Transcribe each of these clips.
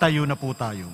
Magtayo na po tayo.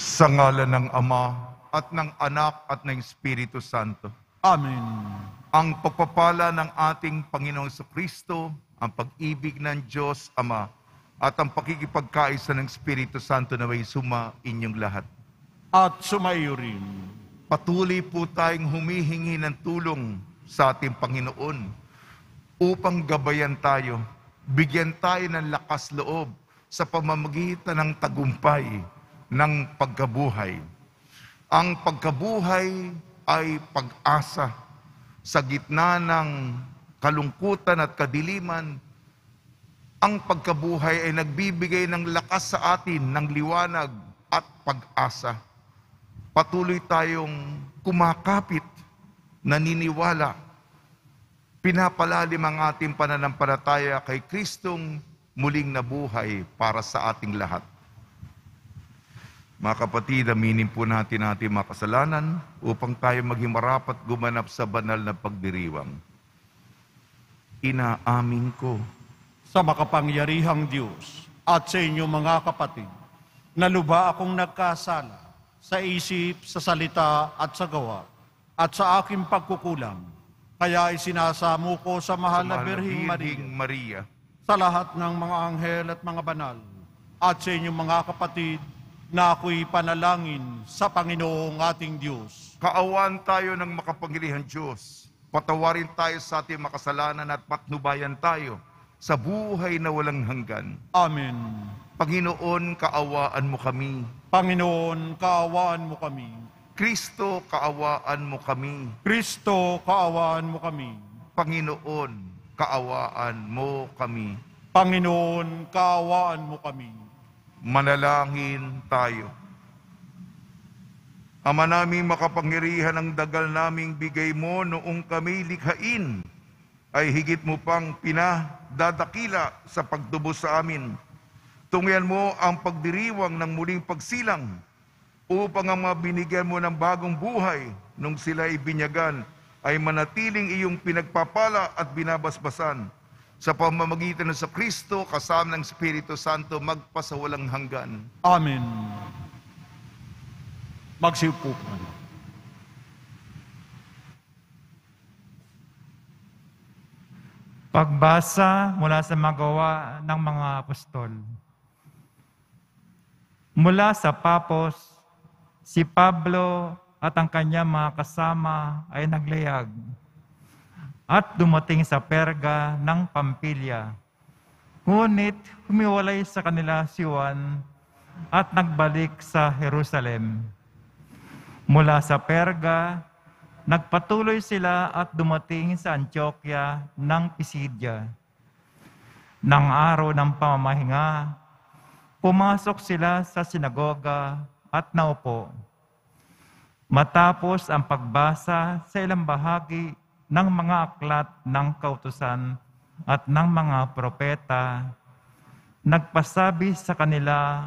Sa ngalan ng Ama at ng Anak at ng Espiritu Santo. Amen. Ang pagpapala ng ating Panginoong Kristo, ang pag-ibig ng Diyos Ama, at ang pakikipagkaisa ng Espiritu Santo na may suma inyong lahat. At sumayo rin. Patuloy po tayong humihingi ng tulong sa ating Panginoon upang gabayan tayo, bigyan tayo ng lakas loob sa pamamagitan ng tagumpay ng pagkabuhay. Ang pagkabuhay ay pag-asa sa gitna ng kalungkutan at kadiliman. Ang pagkabuhay ay nagbibigay ng lakas sa atin ng liwanag at pag-asa patuloy tayong kumakapit, naniniwala, pinapalalim ang ating pananampalataya kay Kristong muling nabuhay para sa ating lahat. Mga kapatid, aminin po natin ating mga kasalanan upang tayo maging marapat gumanap sa banal na pagdiriwang. Inaamin ko sa makapangyarihang Diyos at sa inyo mga kapatid, na luba akong nagkasala sa isip, sa salita at sa gawa, at sa aking pagkukulang. Kaya isinasamo ko sa mahal na Birhing Maria, Maria. sa lahat ng mga anghel at mga banal, at sa inyong mga kapatid, na ako'y panalangin sa Panginoong ating Diyos. Kaawaan tayo ng makapangyarihan Diyos. Patawarin tayo sa ating makasalanan at patnubayan tayo sa buhay na walang hanggan. Amen. Panginoon, kaawaan mo kami. Panginoon, kaawaan mo kami. Kristo, kaawaan mo kami. Kristo, kaawaan mo kami. Panginoon, kaawaan mo kami. Panginoon, kaawaan mo kami. Manalangin tayo. Ama naming makapangyarihan ang dagal naming bigay mo noong kami likhain ay higit mo pang pinadadakila sa pagtubos sa amin. Tungyan mo ang pagdiriwang ng muling pagsilang upang ang mga binigyan mo ng bagong buhay nung sila ibinyagan ay manatiling iyong pinagpapala at binabasbasan sa pamamagitan ng sa Kristo kasama ng Espiritu Santo magpasawalang hanggan. Amen. Magsiupo po. Pagbasa mula sa magawa ng mga apostol. Mula sa Papos, si Pablo at ang kanyang mga kasama ay naglayag at dumating sa Perga ng Pampilya. Ngunit humiwalay sa kanila si Juan at nagbalik sa Jerusalem. Mula sa Perga, nagpatuloy sila at dumating sa Antioquia ng Pisidia. Nang araw ng pamamahinga, pumasok sila sa sinagoga at naupo. Matapos ang pagbasa sa ilang bahagi ng mga aklat ng kautusan at ng mga propeta, nagpasabi sa kanila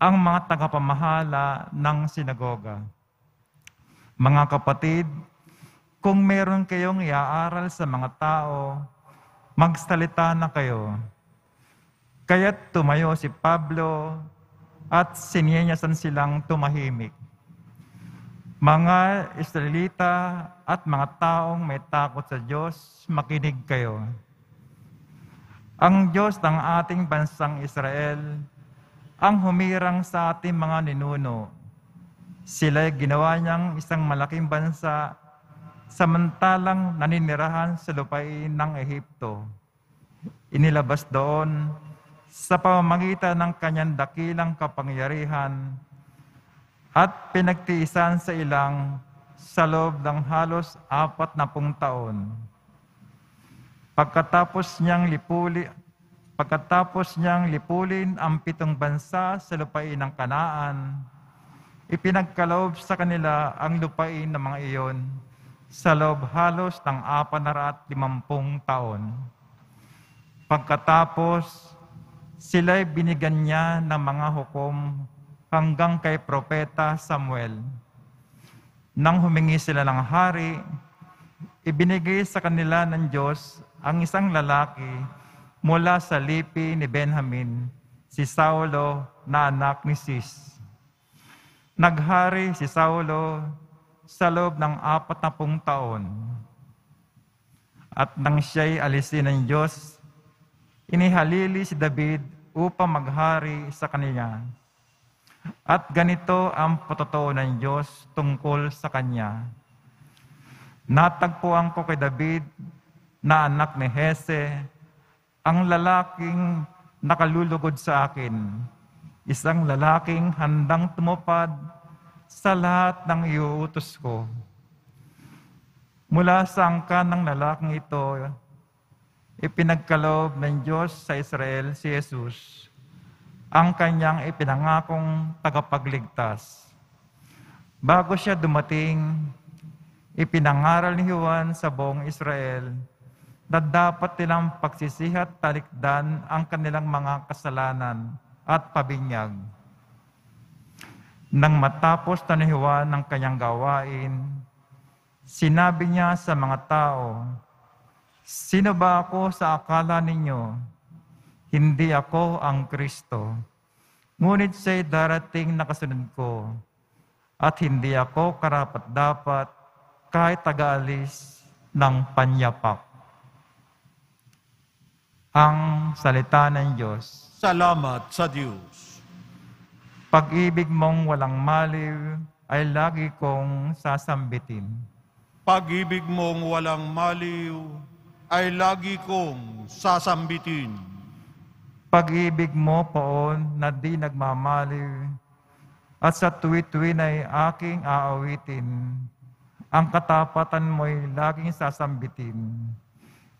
ang mga tagapamahala ng sinagoga. Mga kapatid, kung meron kayong iaaral sa mga tao, magsalita na kayo. Kaya't tumayo si Pablo at sininyasan silang tumahimik. Mga Israelita at mga taong may takot sa Diyos, makinig kayo. Ang Diyos ng ating bansang Israel ang humirang sa ating mga ninuno. Sila'y ginawa niyang isang malaking bansa samantalang naninirahan sa lupain ng Ehipto. Inilabas doon sa pamamagitan ng kanyang dakilang kapangyarihan at pinagtiisan sa ilang sa loob ng halos apat na pung taon. Pagkatapos niyang lipuli, pagkatapos niyang lipulin ang pitong bansa sa lupain ng Kanaan, ipinagkaloob sa kanila ang lupain ng mga iyon sa loob halos ng apat na raat limampung taon. Pagkatapos, sila'y binigyan niya ng mga hukom hanggang kay Propeta Samuel. Nang humingi sila ng hari, ibinigay sa kanila ng Diyos ang isang lalaki mula sa lipi ni Benjamin, si Saulo na anak ni Sis. Naghari si Saulo sa loob ng apat na pung taon. At nang siya'y alisin ng Diyos, inihalili si David upang maghari sa kanya. At ganito ang patotoo ng Diyos tungkol sa kanya. Natagpuan ko kay David na anak ni Hese, ang lalaking nakalulugod sa akin, isang lalaking handang tumupad sa lahat ng iuutos ko. Mula sa angkan ng lalaking ito, ipinagkaloob ng Diyos sa Israel si Jesus, ang kanyang ipinangakong tagapagligtas. Bago siya dumating, ipinangaral ni Juan sa buong Israel na dapat nilang pagsisihat talikdan ang kanilang mga kasalanan at pabinyag. Nang matapos na ni Juan ang kanyang gawain, sinabi niya sa mga tao, Sino ba ako sa akala ninyo? Hindi ako ang Kristo. Ngunit siya'y darating na kasunod ko, at hindi ako karapat-dapat kahit taga-alis ng panyapak ang salita ng Diyos. Salamat sa Diyos. Pag-ibig mong walang maliw ay lagi kong sasambitin. Pag-ibig mong walang maliw ay lagi kong sasambitin. Pag-ibig mo poon na di nagmamaliw at sa tuwi-tuwi ay aking aawitin. Ang katapatan mo'y laging sasambitin.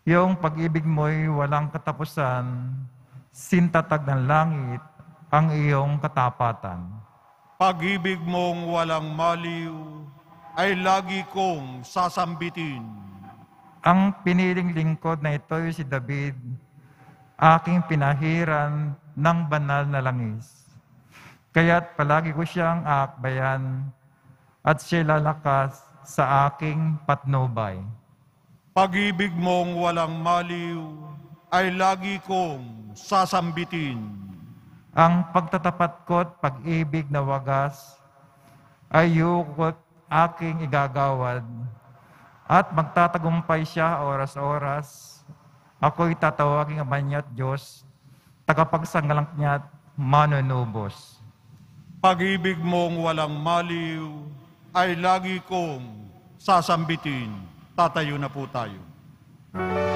Yung pag-ibig mo'y walang katapusan, sintatag ng langit ang iyong katapatan. Pag-ibig mong walang maliw ay lagi kong sasambitin. Ang piniling lingkod na ito si David, aking pinahiran ng banal na langis. Kaya't palagi ko siyang aakbayan at siya lalakas sa aking patnubay. Pag-ibig mong walang maliw ay lagi kong sasambitin. Ang pagtatapat ko't pag-ibig na wagas ay yukot aking igagawad at magtatagumpay siya oras-oras. Ako'y tatawagin ang niya't Diyos, tagapagsangalang niya't manunubos. Pag-ibig mong walang maliw ay lagi kong sasambitin. Tatayo na po tayo. Si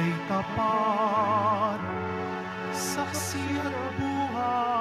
ay tapat, saksi at buhay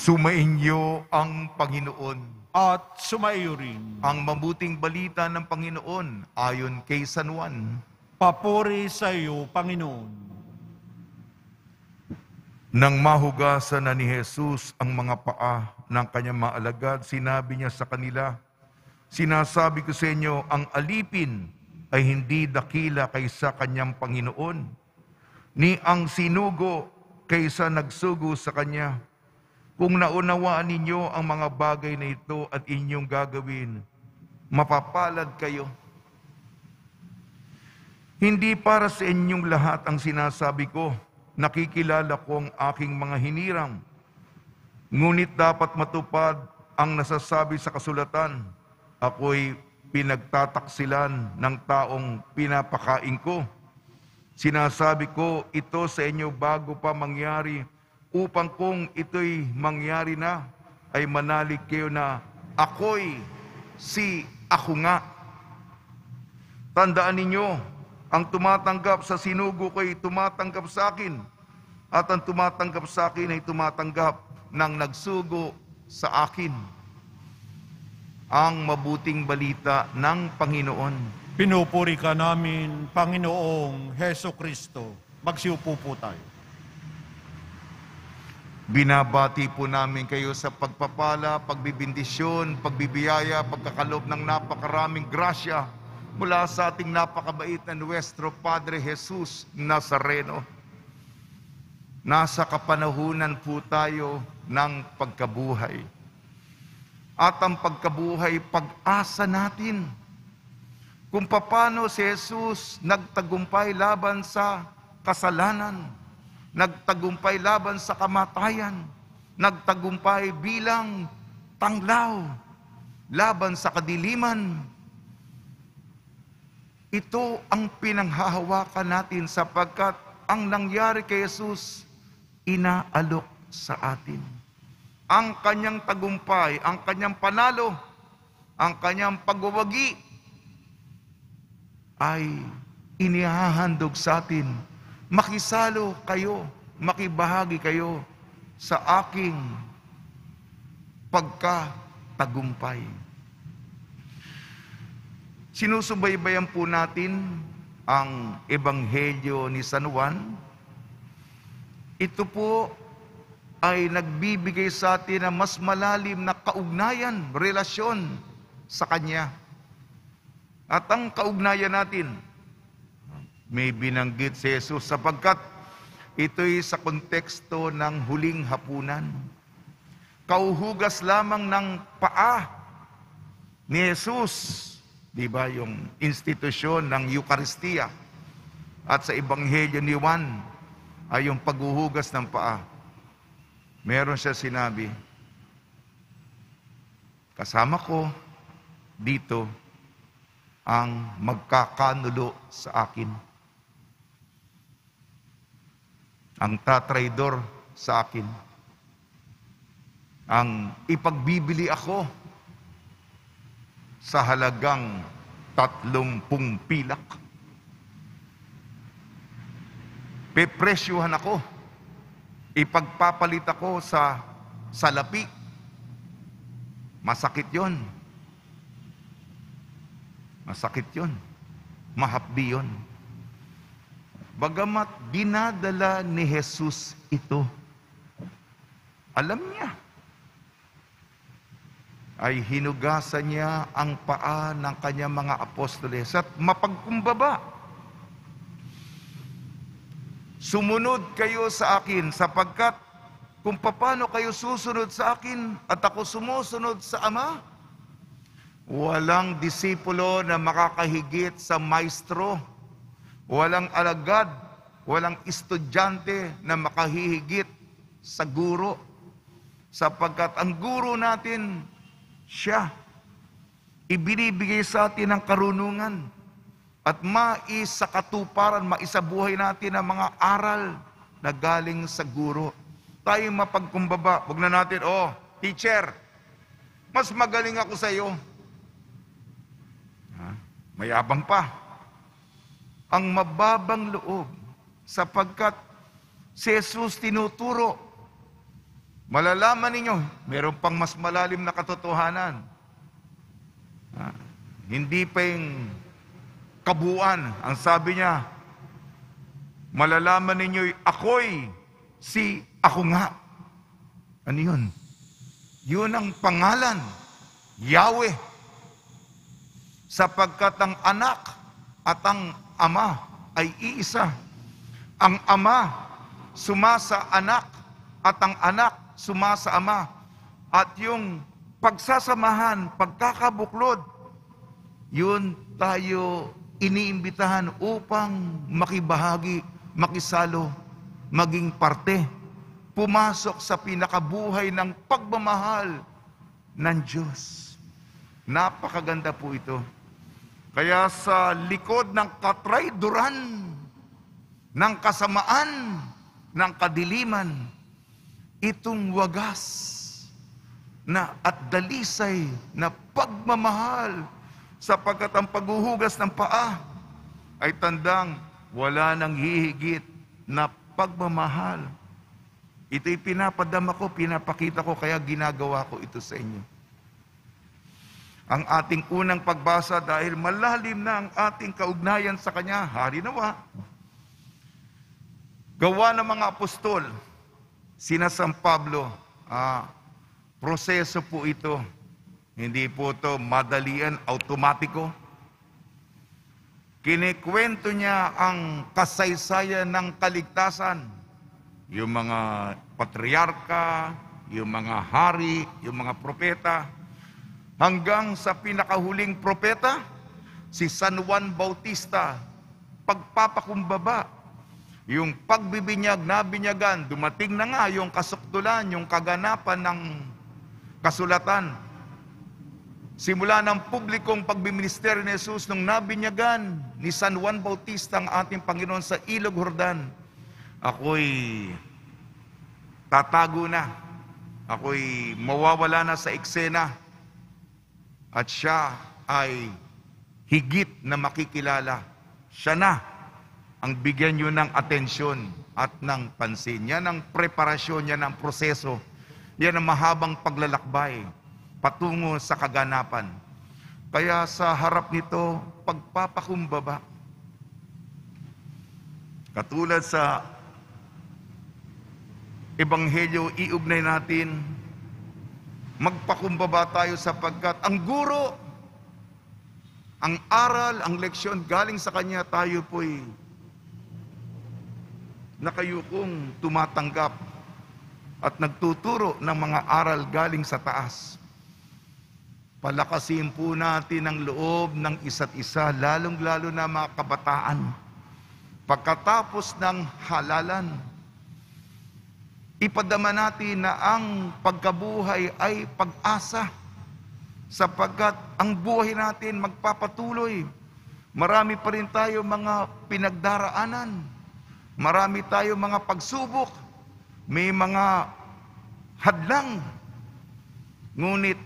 Sumainyo ang Panginoon. at sumaiyo rin. Ang mabuting balita ng Panginoon ayon kay San Juan. Papuri sa iyo, Panginoon. Nang mahugasan na ni Jesus ang mga paa ng kanyang mga alagad, sinabi niya sa kanila, Sinasabi ko sa inyo, ang alipin ay hindi dakila kaysa kanyang Panginoon, ni ang sinugo kaysa nagsugo sa kanya. Kung naunawaan ninyo ang mga bagay na ito at inyong gagawin, mapapalad kayo. Hindi para sa inyong lahat ang sinasabi ko, nakikilala ko ang aking mga hinirang. Ngunit dapat matupad ang nasasabi sa kasulatan, ako'y pinagtataksilan ng taong pinapakain ko. Sinasabi ko ito sa inyo bago pa mangyari, upang kung ito'y mangyari na, ay manalig kayo na ako'y si ako nga. Tandaan ninyo, ang tumatanggap sa sinugo ko'y tumatanggap sa akin, at ang tumatanggap sa akin ay tumatanggap ng nagsugo sa akin. Ang mabuting balita ng Panginoon. Pinupuri ka namin, Panginoong Heso Kristo. Magsiupo po tayo. Binabati po namin kayo sa pagpapala, pagbibindisyon, pagbibiyaya, pagkakalob ng napakaraming grasya mula sa ating napakabait na Nuestro Padre Jesus Nazareno. Nasa kapanahunan po tayo ng pagkabuhay. At ang pagkabuhay, pag-asa natin. Kung paano si Jesus nagtagumpay laban sa kasalanan, nagtagumpay laban sa kamatayan, nagtagumpay bilang tanglaw laban sa kadiliman. Ito ang pinanghahawakan natin sapagkat ang nangyari kay Jesus, inaalok sa atin. Ang kanyang tagumpay, ang kanyang panalo, ang kanyang pagwawagi ay inihahandog sa atin makisalo kayo, makibahagi kayo sa aking pagkatagumpay. Sinusubaybayan po natin ang Ebanghelyo ni San Juan. Ito po ay nagbibigay sa atin ng mas malalim na kaugnayan, relasyon sa Kanya. At ang kaugnayan natin, may binanggit si Jesus sapagkat ito'y sa konteksto ng huling hapunan. Kauhugas lamang ng paa ni Jesus, di ba yung institusyon ng Eucharistia at sa Ebanghelyo ni Juan ay yung paghuhugas ng paa. Meron siya sinabi, kasama ko dito ang magkakanulo sa akin. Ang tatraydor sa akin. Ang ipagbibili ako sa halagang tatlumpung pilak. Pepresyuhan ako. Ipagpapalit ako sa salapi. Masakit yon. Masakit yon. Mahapdi yon. Bagamat dinadala ni Jesus ito, alam niya, ay hinugasan niya ang paa ng kanyang mga apostoles at mapagkumbaba. Sumunod kayo sa akin sapagkat kung paano kayo susunod sa akin at ako sumusunod sa Ama, walang disipulo na makakahigit sa maestro Walang alagad, walang estudyante na makahihigit sa guro. Sapagkat ang guro natin, siya. Ibinibigay sa atin ang karunungan at maisakatuparan, maisabuhay natin ang mga aral na galing sa guro. Tayo mapagkumbaba, huwag na natin, oh, teacher, mas magaling ako sa iyo. Ha? Mayabang pa ang mababang loob sapagkat si Jesus tinuturo malalaman ninyo, meron pang mas malalim na katotohanan. Ah, hindi pa yung kabuuan. Ang sabi niya, malalaman ninyo, ako'y si ako nga. Ano yun? Yun ang pangalan, Yahweh. Sapagkat ang anak at ang ama ay iisa. Ang ama sumasa anak at ang anak sumasa ama. At yung pagsasamahan, pagkakabuklod, yun tayo iniimbitahan upang makibahagi, makisalo, maging parte, pumasok sa pinakabuhay ng pagmamahal ng Diyos. Napakaganda po ito. Kaya sa likod ng katrayduran, ng kasamaan, ng kadiliman, itong wagas na at dalisay na pagmamahal sapagkat ang paghuhugas ng paa ay tandang wala nang hihigit na pagmamahal. Ito'y pinapadama ko, pinapakita ko, kaya ginagawa ko ito sa inyo. Ang ating unang pagbasa dahil malalim na ang ating kaugnayan sa Kanya, hari nawa. Gawa ng mga apostol, sina San Pablo, ah, proseso po ito. Hindi po ito madalian, automatiko. Kinikwento niya ang kasaysayan ng kaligtasan. Yung mga patriarka, yung mga hari, yung mga propeta. Hanggang sa pinakahuling propeta, si San Juan Bautista, pagpapakumbaba. Yung pagbibinyag na binyagan, dumating na nga yung kasukdulan, yung kaganapan ng kasulatan. Simula ng publikong pagbiministeryo ni Jesus nung nabinyagan ni San Juan Bautista ang ating Panginoon sa Ilog Jordan, ako'y tatago na. Ako'y mawawala na sa eksena. At siya ay higit na makikilala. Siya na ang bigyan nyo ng atensyon at ng pansin. Yan ang preparasyon, yan ang proseso. Yan ang mahabang paglalakbay patungo sa kaganapan. Kaya sa harap nito, pagpapakumbaba. Katulad sa Ebanghelyo, iugnay natin, magpakumbaba tayo sapagkat ang guro, ang aral, ang leksyon galing sa Kanya, tayo po'y nakayukong tumatanggap at nagtuturo ng mga aral galing sa taas. Palakasin po natin ang loob ng isa't isa, lalong-lalo na mga kabataan. Pagkatapos ng halalan, ipadama natin na ang pagkabuhay ay pag-asa sapagkat ang buhay natin magpapatuloy. Marami pa rin tayo mga pinagdaraanan. Marami tayo mga pagsubok. May mga hadlang. Ngunit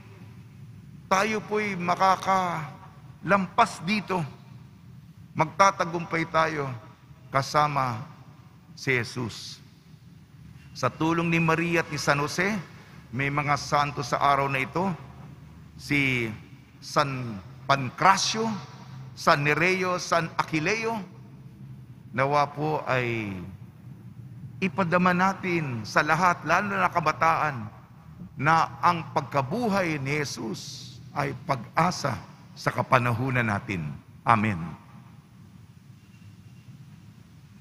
tayo po'y makakalampas dito. Magtatagumpay tayo kasama si Jesus. Sa tulong ni Maria at ni San Jose, may mga santo sa araw na ito. Si San Pancracio, San Nereo, San Aquileo. Nawa po ay ipadama natin sa lahat, lalo na kabataan, na ang pagkabuhay ni Jesus ay pag-asa sa kapanahunan natin. Amen.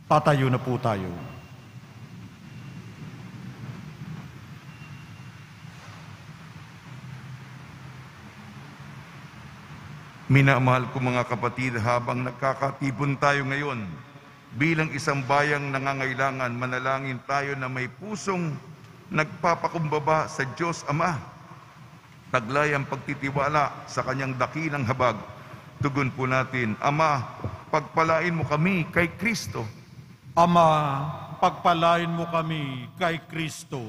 Tatayo na po tayo. Minamahal ko mga kapatid, habang nagkakatipon tayo ngayon, bilang isang bayang nangangailangan, manalangin tayo na may pusong nagpapakumbaba sa Diyos Ama. Taglay ang pagtitiwala sa kanyang dakilang habag. Tugon po natin, Ama, pagpalain mo kami kay Kristo. Ama, pagpalain mo kami kay Kristo.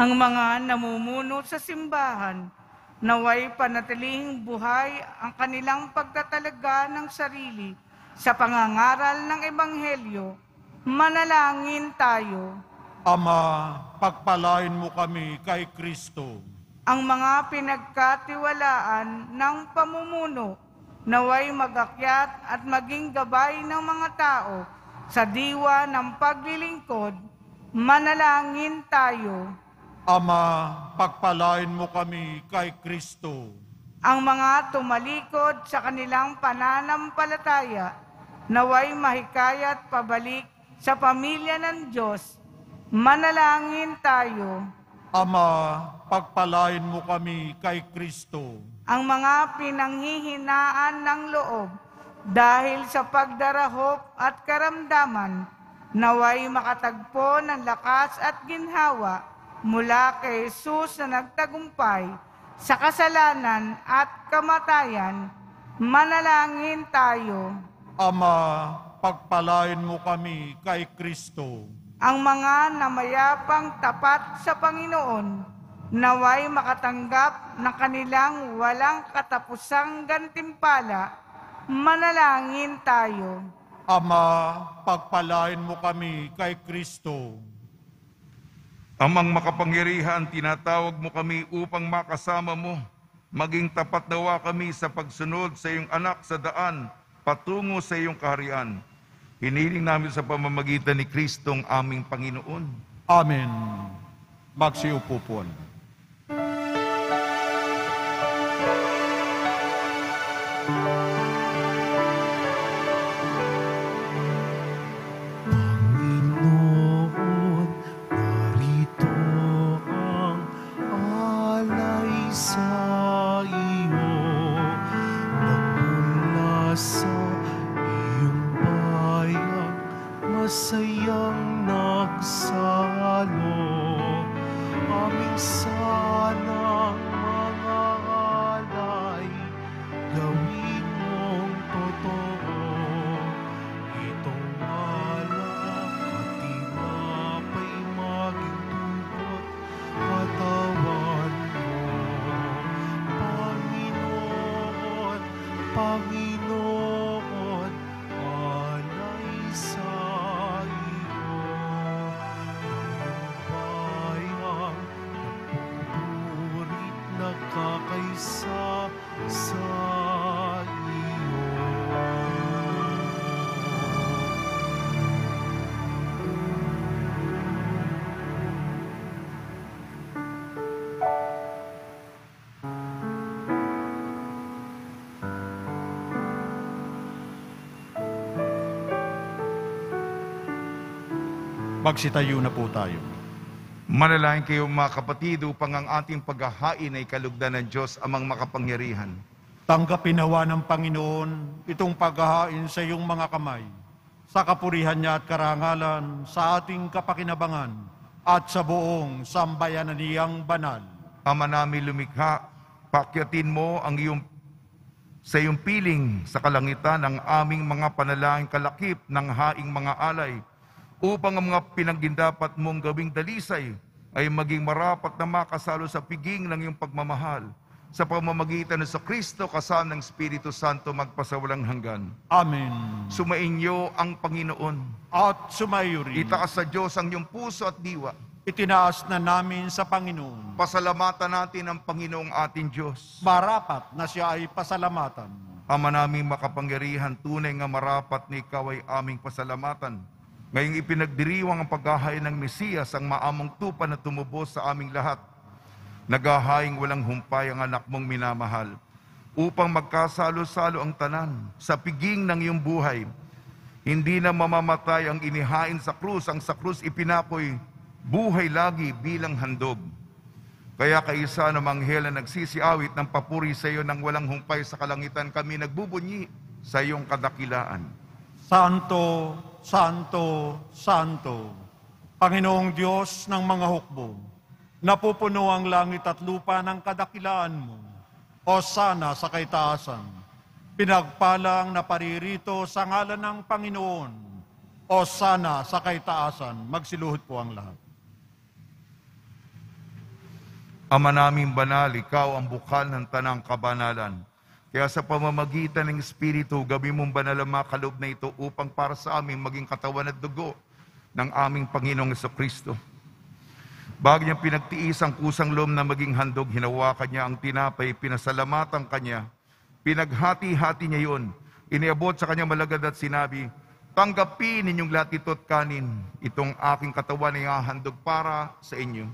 Ang mga namumuno sa simbahan, naway panatiling buhay ang kanilang pagtatalaga ng sarili sa pangangaral ng Ebanghelyo, manalangin tayo. Ama, pagpalain mo kami kay Kristo. ang mga pinagkatiwalaan ng pamumuno naway magakyat at maging gabay ng mga tao sa diwa ng paglilingkod, manalangin tayo. Ama, pagpalain mo kami kay Kristo. Ang mga tumalikod sa kanilang pananampalataya, naway mahikayat pabalik sa pamilya ng Diyos, manalangin tayo. Ama, pagpalain mo kami kay Kristo. ang mga pinanghihinaan ng loob dahil sa pagdarahop at karamdaman, naway makatagpo ng lakas at ginhawa mula kay Jesus na nagtagumpay sa kasalanan at kamatayan, manalangin tayo. Ama, pagpalain mo kami kay Kristo. ang mga namayapang tapat sa Panginoon, naway makatanggap ng kanilang walang katapusang gantimpala, manalangin tayo. Ama, pagpalain mo kami kay Kristo. Amang makapangyarihan, tinatawag mo kami upang makasama mo. Maging tapat nawa kami sa pagsunod sa iyong anak sa daan, patungo sa iyong kaharian. Hiniling namin sa pamamagitan ni Kristong aming Panginoon. Amen. Magsiupo po. Masayang nagsalo. Aming sanang mga alay, gawin Magsitayo na po tayo. Manalangin kayo mga kapatid upang ang ating paghahain ay kalugdan ng Diyos amang makapangyarihan. Tanggapin nawa ng Panginoon itong paghahain sa iyong mga kamay, sa kapurihan niya at karangalan, sa ating kapakinabangan, at sa buong sambayanan niyang banal. Ama namin lumikha, pakyatin mo ang iyong sa iyong piling sa kalangitan ang aming mga panalangin kalakip ng haing mga alay upang ang mga pinanggindapat mong gawing dalisay ay maging marapat na makasalo sa piging ng iyong pagmamahal sa pamamagitan ng sa Kristo kasama ng Espiritu Santo magpasawalang hanggan. Amen. Sumainyo ang Panginoon. At sumayo rin. Itaas sa Diyos ang iyong puso at diwa. Itinaas na namin sa Panginoon. Pasalamatan natin ang Panginoong ating Diyos. Marapat na siya ay pasalamatan. Ama naming makapangyarihan, tunay nga marapat na ikaw ay aming pasalamatan. Ngayong ipinagdiriwang ang paghahay ng Mesiyas, ang maamong tupa na tumubos sa aming lahat. Naghahaing walang humpay ang anak mong minamahal, upang magkasalo-salo ang tanan sa piging ng iyong buhay. Hindi na mamamatay ang inihain sa krus, ang sa krus ipinakoy, buhay lagi bilang handog. Kaya kaisa ng manghel na nagsisiawit ng papuri sa iyo ng walang humpay sa kalangitan, kami nagbubunyi sa iyong kadakilaan. Santo, Santo, Santo, Panginoong Diyos ng mga hukbo, napupuno ang langit at lupa ng kadakilaan mo. O sana sa kaitaasan, pinagpalang na paririto sa ngalan ng Panginoon. O sana sa kaitaasan, magsiluhod po ang lahat. Ama naming banal, ikaw ang bukal ng tanang kabanalan. Kaya sa pamamagitan ng Espiritu, gabi mong banal ang mga na ito upang para sa amin maging katawan at dugo ng aming Panginoong Kristo. Bago niya pinagtiis ang kusang loob na maging handog, hinawakan niya ang tinapay, pinasalamatan kanya, pinaghati-hati niya yun, iniabot sa kanyang malagad at sinabi, Tanggapin ninyong lahat ito at kanin, itong aking katawan ay hahandog para sa inyo.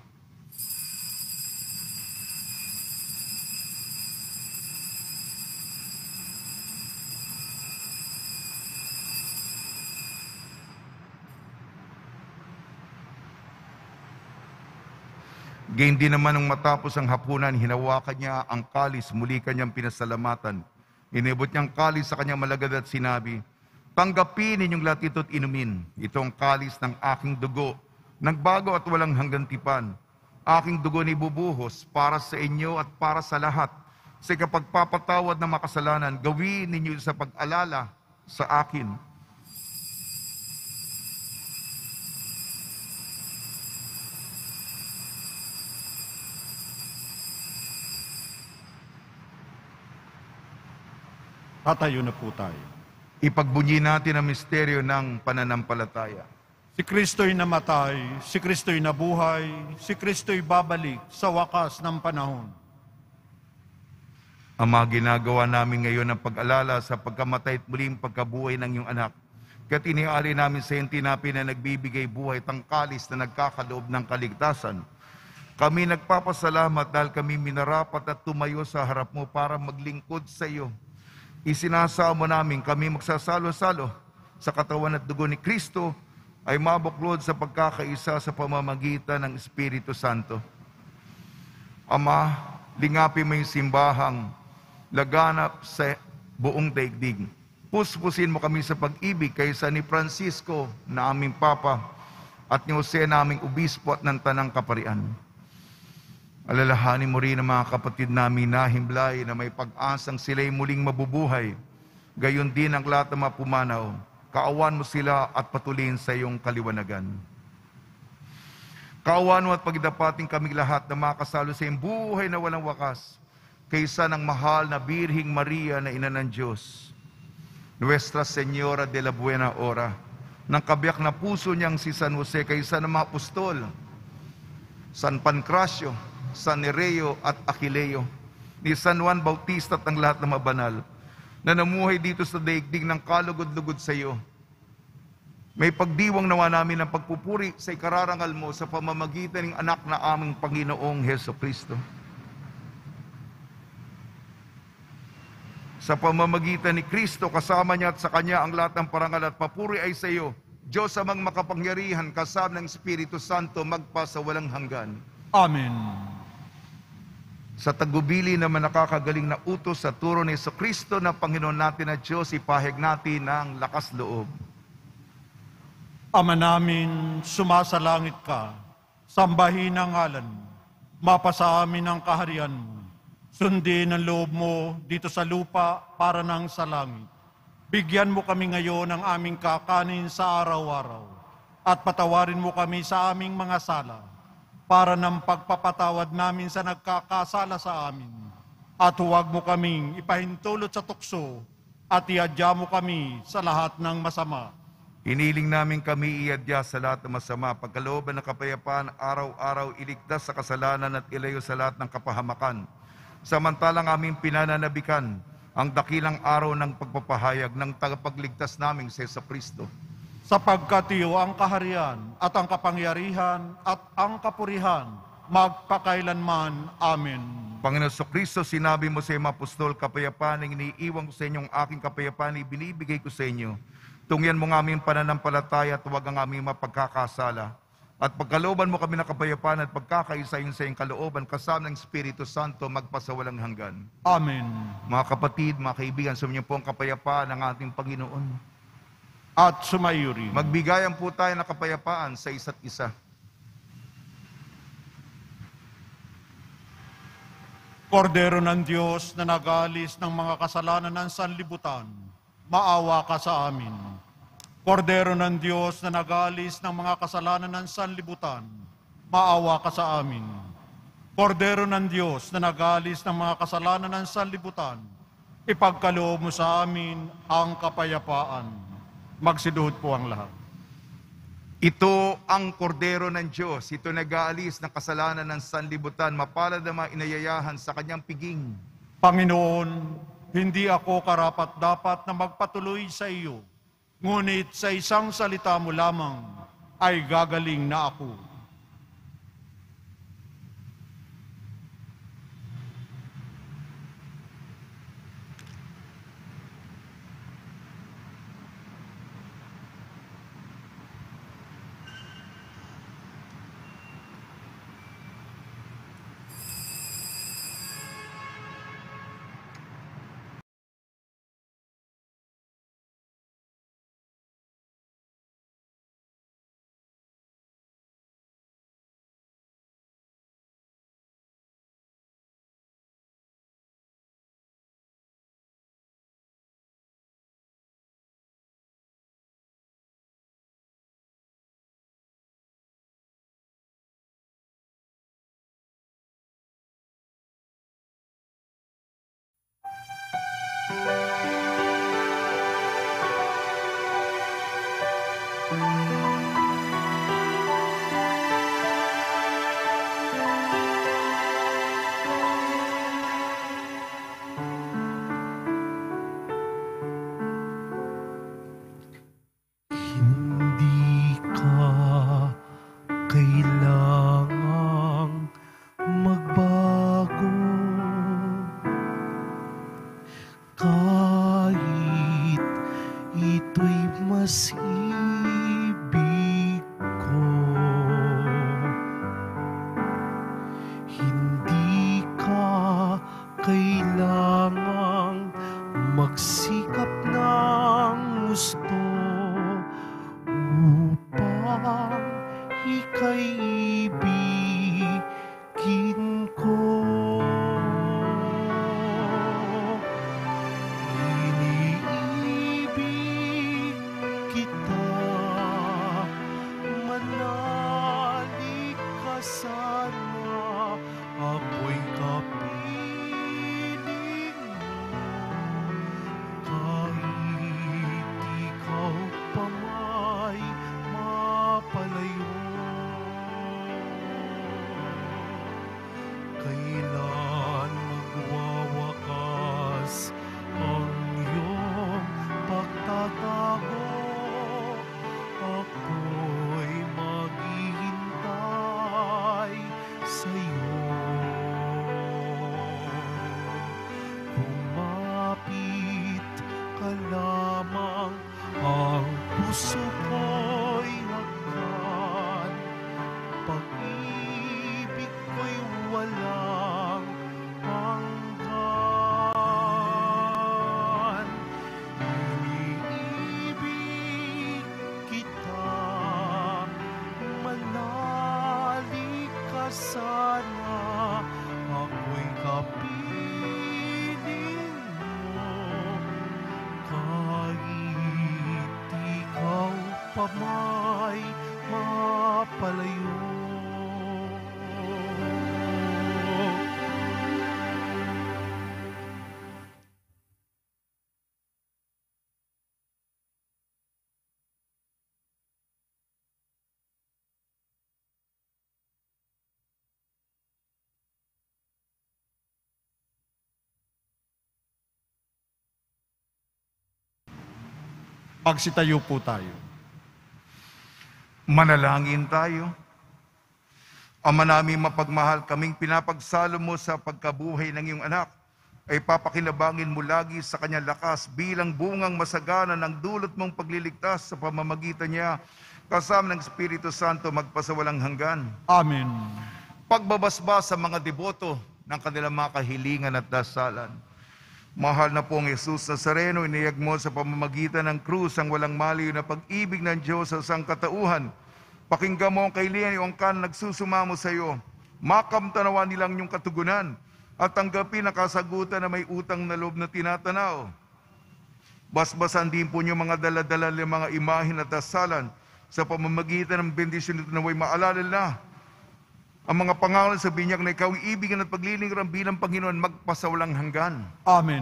Gayon din naman nung matapos ang hapunan, hinawakan niya ang kalis, muli kanyang pinasalamatan. Inibot niyang kalis sa kanyang malagad at sinabi, Tanggapin ninyong lahat ito at inumin. Ito ang kalis ng aking dugo, nagbago at walang hanggang tipan. Aking dugo ni bubuhos para sa inyo at para sa lahat. Sa kapagpapatawad ng makasalanan, gawin ninyo sa pag-alala sa akin. Tatayo na po tayo. Ipagbunyi natin ang misteryo ng pananampalataya. Si Kristo'y namatay, si Kristo'y nabuhay, si Kristo'y babalik sa wakas ng panahon. Ama, ginagawa namin ngayon ang pag-alala sa pagkamatay at muling pagkabuhay ng iyong anak. Kaya tiniali namin sa iyong tinapin na nagbibigay buhay tangkalis na nagkakaloob ng kaligtasan. Kami nagpapasalamat dahil kami minarapat at tumayo sa harap mo para maglingkod sa iyo. Isinasamo namin kami magsasalo-salo sa katawan at dugo ni Kristo ay mabuklod sa pagkakaisa sa pamamagitan ng Espiritu Santo. Ama, lingapin mo yung simbahang laganap sa buong daigdig. Puspusin mo kami sa pag-ibig kaysa ni Francisco na aming Papa at ni Jose na aming Obispo at ng Tanang Kaparian. Alalahanin mo rin ang mga kapatid namin na himlay na may pag-asang sila'y muling mabubuhay. Gayon din ang lahat ng mga pumanaw. Kaawan mo sila at patuloyin sa iyong kaliwanagan. Kaawan mo at pagdapating kaming lahat na makasalo sa iyong buhay na walang wakas kaysa ng mahal na Birhing Maria na ina ng Diyos. Nuestra Señora de la Buena Hora, ng kabiyak na puso niyang si San Jose kaysa ng mga apostol, San Pancracio, San Nereo at Aquileo, ni San Juan Bautista at ang lahat ng mabanal, na namuhay dito sa daigdig ng kalugod-lugod sa iyo. May pagdiwang nawa namin ng pagpupuri sa ikararangal mo sa pamamagitan ng anak na aming Panginoong Heso Kristo. Sa pamamagitan ni Kristo, kasama niya at sa Kanya ang lahat ng parangal at papuri ay sa iyo. Diyos amang makapangyarihan, kasama ng Espiritu Santo, magpa sa walang hanggan. Amen. Sa tagubili naman nakakagaling na utos sa turo ni Yeso Kristo na Panginoon natin at Diyos, ipahig natin ng lakas loob. Ama namin, sumasalangit ka, sambahin ang ngalan mo, mapasa amin ang kaharian mo, sundin ang loob mo dito sa lupa para nang sa langit. Bigyan mo kami ngayon ng aming kakanin sa araw-araw. At patawarin mo kami sa aming mga sala para ng pagpapatawad namin sa nagkakasala sa amin. At huwag mo kaming ipahintulot sa tukso at iadya mo kami sa lahat ng masama. Hiniling namin kami iadya sa lahat ng masama, pagkalooban ng kapayapaan, araw-araw iligtas sa kasalanan at ilayo sa lahat ng kapahamakan. Samantalang aming pinananabikan ang dakilang araw ng pagpapahayag ng tagapagligtas naming sa Kristo. Sapagkat iyo ang kaharian at ang kapangyarihan at ang kapurihan magpakailanman. Amen. Panginoon sa Kristo, sinabi mo sa iyong apostol, kapayapaan ang iniiwan ko sa inyong aking kapayapaan, ibinibigay ko sa inyo. Tungyan mo ng aming pananampalataya at huwag ang aming mapagkakasala. At pagkalooban mo kami ng kapayapaan at pagkakaisa yun sa iyong kalooban, kasama ng Espiritu Santo, magpasawalang hanggan. Amen. Mga kapatid, mga kaibigan, sa inyo po ang kapayapaan ng ating Panginoon. At sumayo rin. Magbigayan po tayo ng kapayapaan sa isa't isa. Kordero ng Diyos na nagalis ng mga kasalanan ng sanlibutan, maawa ka sa amin. Kordero ng Diyos na nagalis ng mga kasalanan ng sanlibutan, maawa ka sa amin. Kordero ng Diyos na nagalis ng mga kasalanan ng sanlibutan, ipagkaloob mo sa amin ang kapayapaan. Magsiduhod po ang lahat. Ito ang kordero ng Diyos. Ito nag-aalis ng kasalanan ng sanlibutan. Mapalad ang mga inayayahan sa kanyang piging. Panginoon, hindi ako karapat dapat na magpatuloy sa iyo. Ngunit sa isang salita mo lamang ay gagaling na ako. Pagsitayo po tayo. Manalangin tayo. Ama namin mapagmahal, kaming pinapagsalo mo sa pagkabuhay ng iyong anak, ay papakinabangin mo lagi sa kanyang lakas bilang bungang masagana ng dulot mong pagliligtas sa pamamagitan niya kasama ng Espiritu Santo magpasawalang hanggan. Amen. Pagbabasbas sa mga deboto ng kanilang mga kahilingan at dasalan. Mahal na pong Jesus Nazareno, iniyag mo sa pamamagitan ng krus ang walang maliw na pag-ibig ng Diyos sa sangkatauhan. Pakinggan mo ang kailihan yung kan nagsusumamo sa iyo. Makamtanawan nilang yung katugunan at tanggapin ang kasagutan na may utang na loob na tinatanaw. Basbasan din po niyo mga daladala ng mga imahin at dasalan sa pamamagitan ng bendisyon nito na way maalala na ang mga pangalan sa binyag na ikaw ibigin at paglilingkuran bilang Panginoon magpasawalang hanggan. Amen.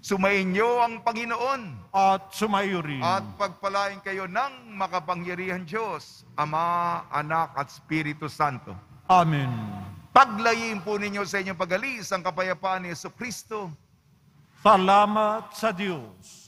Sumainyo ang Panginoon At sumayo rin. at pagpalain kayo ng makapangyarihan Diyos, Ama, Anak at Espiritu Santo. Amen. Paglayin po ninyo sa inyong pagalis ang kapayapaan ni Yeso Kristo. Salamat sa Diyos.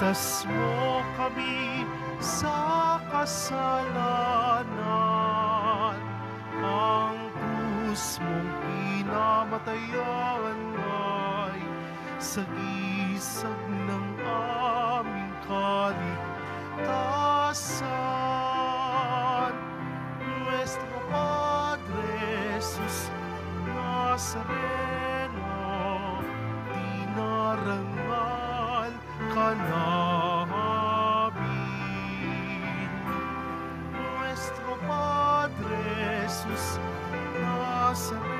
iligtas mo kami sa kasalanan. Ang krus mong pinamatayan ay sagisag ng aming kaligtasan. Nuestro Padre Jesus Nazareno, namin. Nuestro Padre Jesus Nazareno,